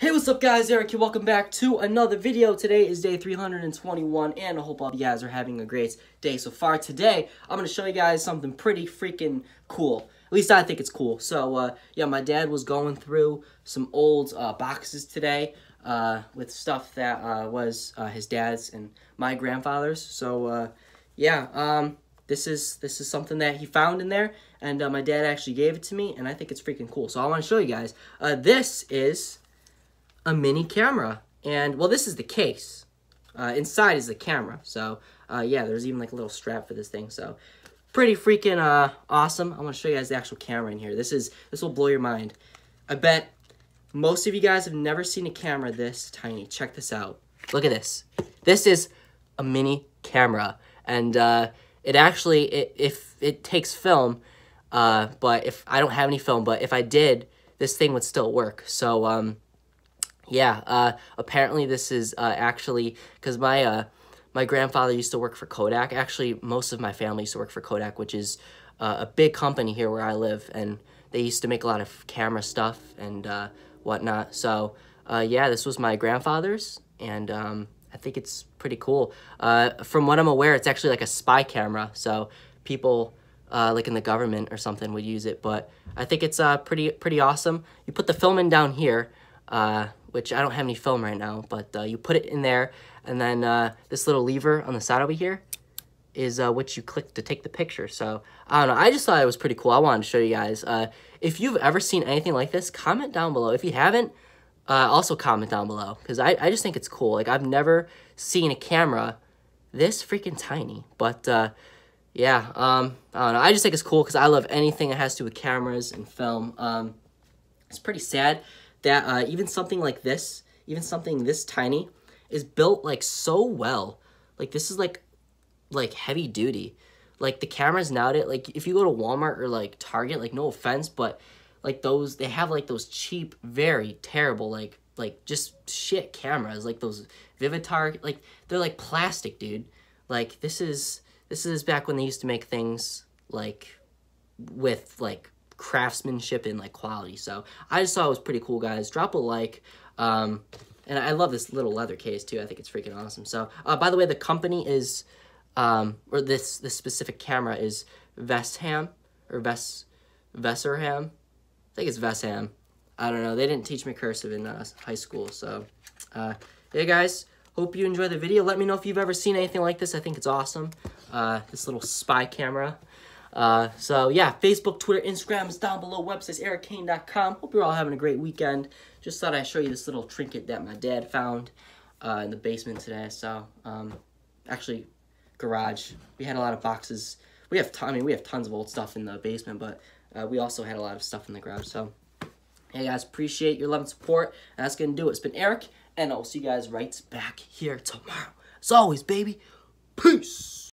Hey, what's up guys? Erik here. Welcome back to another video. Today is day 321 and I hope all you guys are having a great day so far. Today, I'm going to show you guys something pretty freaking cool. At least I think it's cool. So, uh, yeah, my dad was going through some old uh, boxes today uh, with stuff that uh, was uh, his dad's and my grandfather's. So, uh, yeah, um, this is this is something that he found in there and my dad actually gave it to me and I think it's freaking cool. So, I want to show you guys. this is a mini camera. And, well, this is the case. Uh, inside is the camera. So, uh, yeah, there's even, like, a little strap for this thing. So, pretty freaking uh, awesome. I'm going to show you guys the actual camera in here. This is This will blow your mind. I bet most of you guys have never seen a camera this tiny. Check this out. Look at this. This is a mini camera. And uh, it actually, it, if it takes film, uh, but if I don't have any film, but if I did, this thing would still work. So, um, yeah, uh, apparently this is uh, actually because my uh, my grandfather used to work for Kodak. Actually, most of my family used to work for Kodak, which is uh, a big company here where I live, and they used to make a lot of camera stuff and uh, whatnot. So uh, yeah, this was my grandfather's, and um, I think it's pretty cool. from what I'm aware, it's actually like a spy camera, so people. like in the government or something would use it, but I think it's pretty pretty awesome. You put the film in down here, uh, which I don't have any film right now, but uh, you put it in there, and then uh, this little lever on the side over here is uh, what you click to take the picture. So, I don't know, I just thought it was pretty cool. I wanted to show you guys. Uh, if you've ever seen anything like this, comment down below. If you haven't, uh, also comment down below, because I, I just think it's cool. Like, I've never seen a camera this freaking tiny, but, uh, yeah, um, I don't know. I just think it's cool because I love anything that has to do with cameras and film. Um, it's pretty sad that uh, even something like this, even something this tiny, is built like so well. Like this is like like heavy duty. Like the cameras nowadays, like if you go to Walmart or like Target, like no offense, but like those they have like those cheap, very terrible, like like just shit cameras, like those Vivitar, like they're like plastic, dude. Like this is this is back when they used to make things like with like craftsmanship and like quality. So I just thought it was pretty cool, guys. Drop a like. Um, and I love this little leather case too. I think it's freaking awesome. So uh, by the way, the company is, um, or this this specific camera is Vestham or Ves Vesserham. I think it's Vestham. I don't know. They didn't teach me cursive in uh, high school. So uh, yeah, guys. Hope you enjoy the video. Let me know if you've ever seen anything like this. I think it's awesome. Uh, this little spy camera. Uh, so yeah, Facebook, Twitter, Instagram is down below. Website's erikkane.com. Hope you're all having a great weekend. Just thought I'd show you this little trinket that my dad found uh, in the basement today. So um, actually, garage. We had a lot of boxes. We have, I mean, we have tons of old stuff in the basement, but uh, we also had a lot of stuff in the garage. So hey guys, appreciate your love and support. And that's gonna do it. It's been Erik, and I'll see you guys right back here tomorrow. As always, baby. Peace.